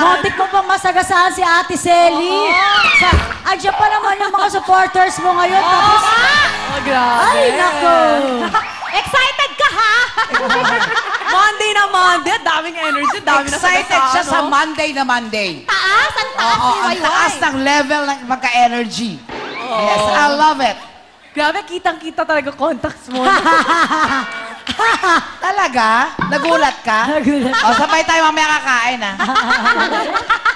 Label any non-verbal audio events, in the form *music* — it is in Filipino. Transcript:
Motik mo pang masagasaan si Ate Selly. Sa, andyan pa naman yung mga supporters mo ngayon. Tapos, Oh, grabe. ay, nako. *laughs* Excited ka, ha? *laughs* Monday na Monday. Daming energy. Dami na Excited siya sa no? Monday na Monday. Taas? Ang taas Oo, ni ang Wayway. taas ng level ng pagka-energy. Yes, I love it. Grabe, kitang-kita talaga contacts mo. *laughs* Talaga? Nagulat ka? *laughs* Nagulat. O, sabay tayo mamaya kakain, ah. *laughs*